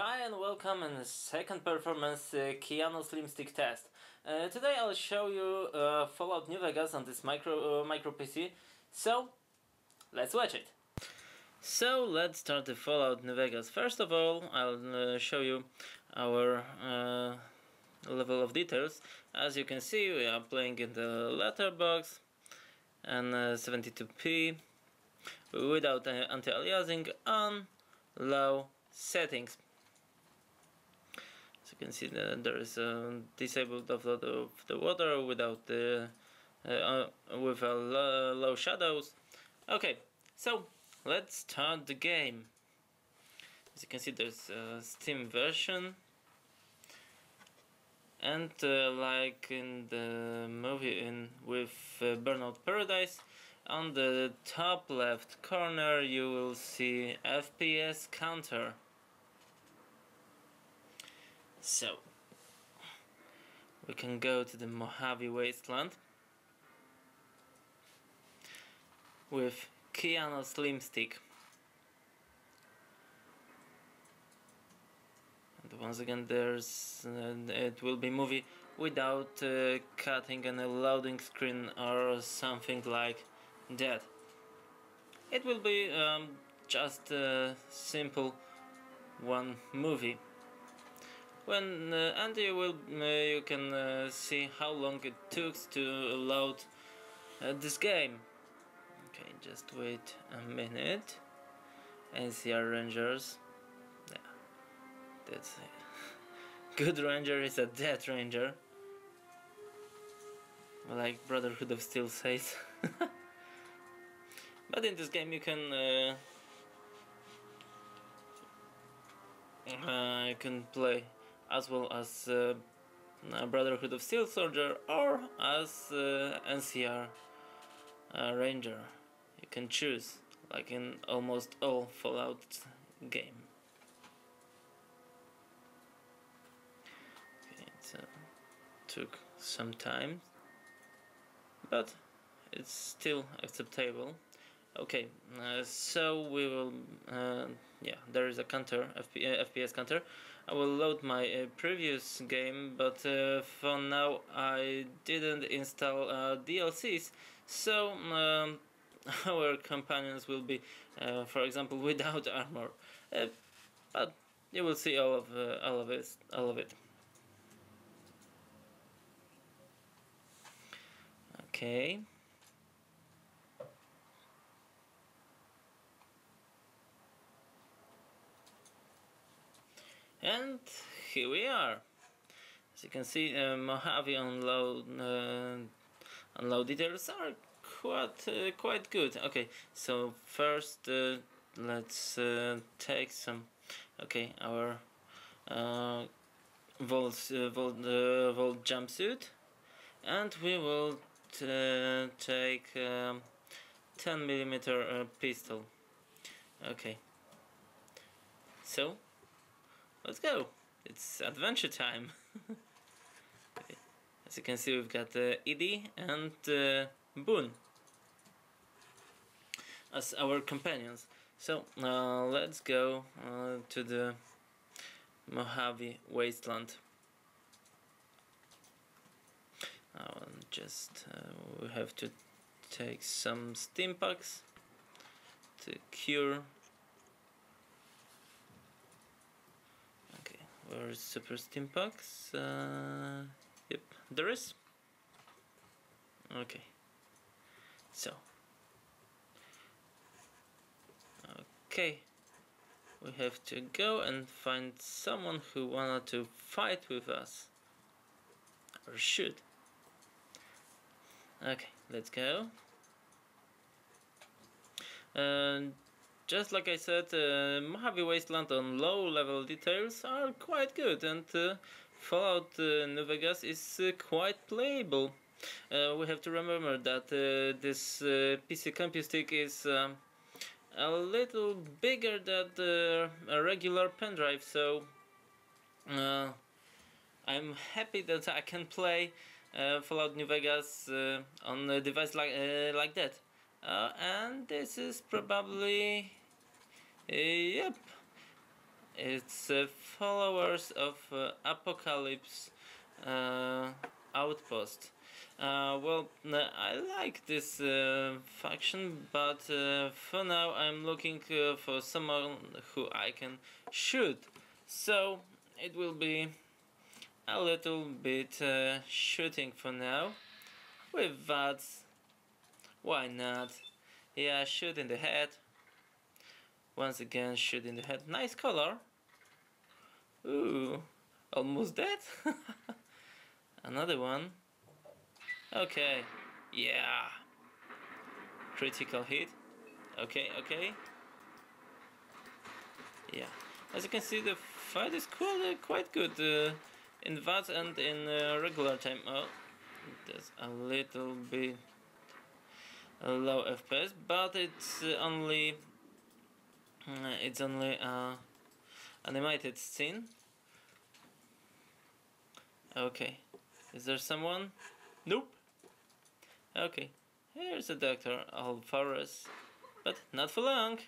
Hi and welcome in the second performance uh, Kiano Slim Stick test. Uh, today I'll show you uh, Fallout New Vegas on this micro uh, micro PC. So let's watch it. So let's start the Fallout New Vegas. First of all, I'll uh, show you our uh, level of details. As you can see, we are playing in the letterbox and 72p without anti-aliasing on low settings. As you can see that there is a disabled offload of the water without the uh, uh, with a low, low shadows. Okay, so let's start the game. As you can see there's a Steam version and uh, like in the movie in with uh, Burnout Paradise on the top left corner you will see FPS counter so, we can go to the Mojave Wasteland with Kiano Slimstick. And once again, there's uh, it will be movie without uh, cutting any loading screen or something like that. It will be um, just a simple one movie when uh, and you will uh, you can uh, see how long it took to load this game. Okay just wait a minute. NCR Rangers. Yeah that's it. good ranger is a dead ranger. Like Brotherhood of Steel says. But in this game you can uh, uh, you can play as well as uh, Brotherhood of Steel Soldier or as uh, NCR uh, Ranger. You can choose, like in almost all Fallout game. It uh, took some time, but it's still acceptable. Okay, uh, so we will, uh, yeah, there is a counter, FP uh, FPS counter. I will load my uh, previous game, but uh, for now I didn't install uh, DLCs, so um, our companions will be, for example, without armor. but you will see all of all of it, all of it. Okay. And here we are. As you can see uh, Mojave unload uh, unload details are quite uh, quite good. Okay so first uh, let's uh, take some okay our uh, vault uh, vault, vault jumpsuit. And we will take um, 10 millimeter pistol. Okay. So let's go. It's adventure time. As you can see, we've got uh, and uh, Boone as our companions. So uh, let's go uh, to the Mojave Wasteland. Now, just uh, we have to take some stimpaks to cure Where is Super Stimpaks? Uh, yep, there is. Okay. So. Okay. We have to go and find someone who wanted to fight with us. Or should. Okay, let's go. And just like I said, uh, Mojave Wasteland on low level details are quite good and uh, Fallout uh, New Vegas is uh, quite playable. Uh, we have to remember that uh, this uh, PC Compu Stick is um, a little bigger than a regular pen drive, so I'm happy that I can play Fallout New Vegas on a device like, like that. Uh, and this is probably uh, yep it's uh, followers of uh, Apocalypse uh, Outpost. Uh, well, I like this uh, faction, but uh, for now I'm looking uh, for someone who I can shoot. So it will be a little bit uh, shooting for now. With that, why not? Yeah, shoot in the head. Once again, shoot in the head. Nice color. Ooh, almost dead. Another one. Okay, yeah. Critical hit. Okay, okay. Yeah. As you can see, the fight is quite, uh, quite good uh, in VAT and in uh, regular time. Oh, there's a little bit low FPS, but it's uh, only it's only a animated scene. Okay, is there someone? Nope. Okay, here's the Dr. Alvarez, but not for long.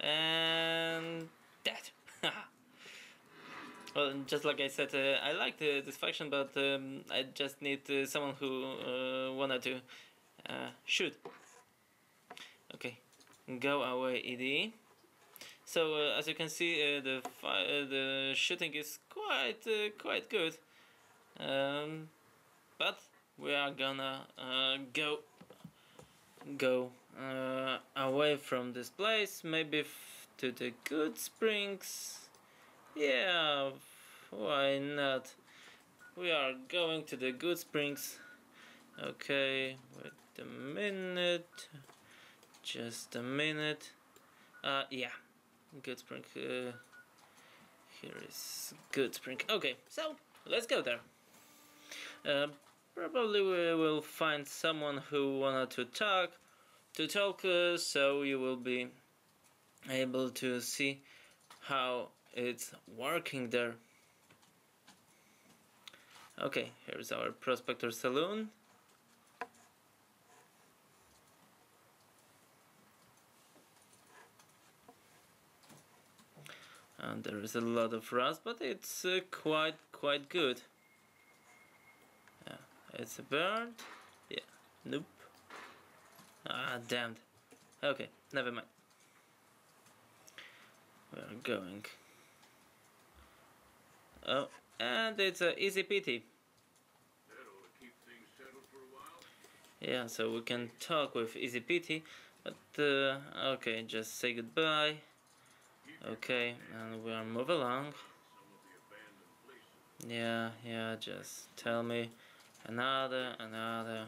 And that. well, just like I said, uh, I like the, this faction, but um, I just need uh, someone who uh, wanted to uh, shoot. Okay, go away, ED. So uh, as you can see, uh, the the shooting is quite quite good. Um, but we are gonna uh, go go uh, away from this place maybe to the Goodsprings. yeah why not we are going to the Goodsprings. okay wait a minute just a minute uh yeah Goodspring uh, here is Goodspring okay so let's go there. Uh, probably we will find someone who wanted to talk to talk uh, so you will be able to see how it's working there. Okay here's our prospector saloon and there is a lot of rust but it's uh, quite quite good yeah, it's a bird. Yeah. Nope. Ah, damned. Okay, never mind. We're going. Oh, and it's a easy peasy. Yeah, so we can talk with Easy Peasy, but uh, okay, just say goodbye. Okay, and we'll move along. Yeah, yeah, just tell me another, another.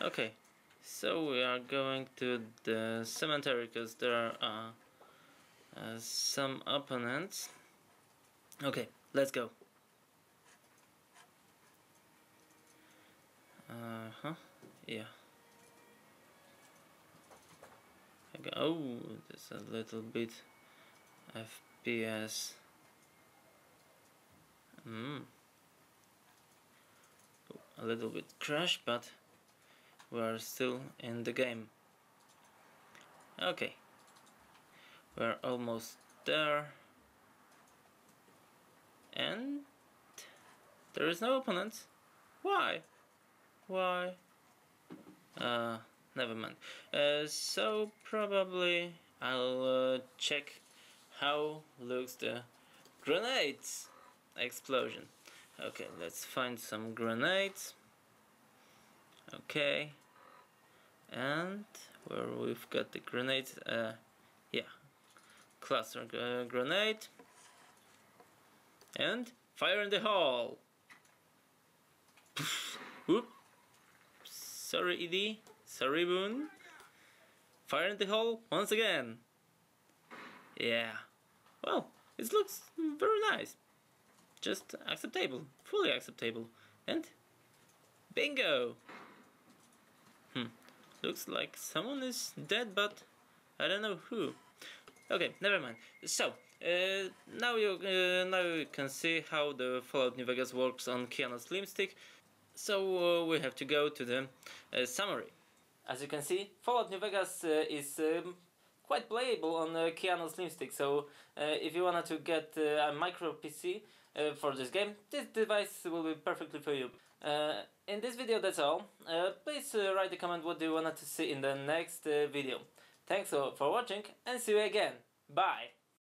Okay, so we are going to the cemetery because there are uh, uh, some opponents. Okay, let's go. Uh huh, yeah. Oh, there's a little bit FPS. Mm. A little bit crash, but we are still in the game. Okay, we're almost there. And there is no opponent. Why? Why? Uh, never mind. Uh, so probably I'll uh, check how looks the grenades explosion. Okay, let's find some grenades. Okay. And where we've got the grenades, uh, yeah, cluster uh, grenade. And fire in the hole. Whoop. Sorry, Edie. Boone. Fire in the hole once again. Yeah. Well, it looks very nice just acceptable, fully acceptable. And bingo! Hmm, looks like someone is dead, but I don't know who. Okay, never mind. So, uh, now you uh, now you can see how the Fallout New Vegas works on Kiano Slim Stick. So uh, we have to go to the uh, summary. As you can see, Fallout New Vegas uh, is um, quite playable on uh, Kiano Slim Stick. So uh, if you wanted to get uh, a micro PC for this game, this device will be perfectly for you. in this video that's all. please write a comment what you want to see in the next video. Thanks for watching and see you again. Bye!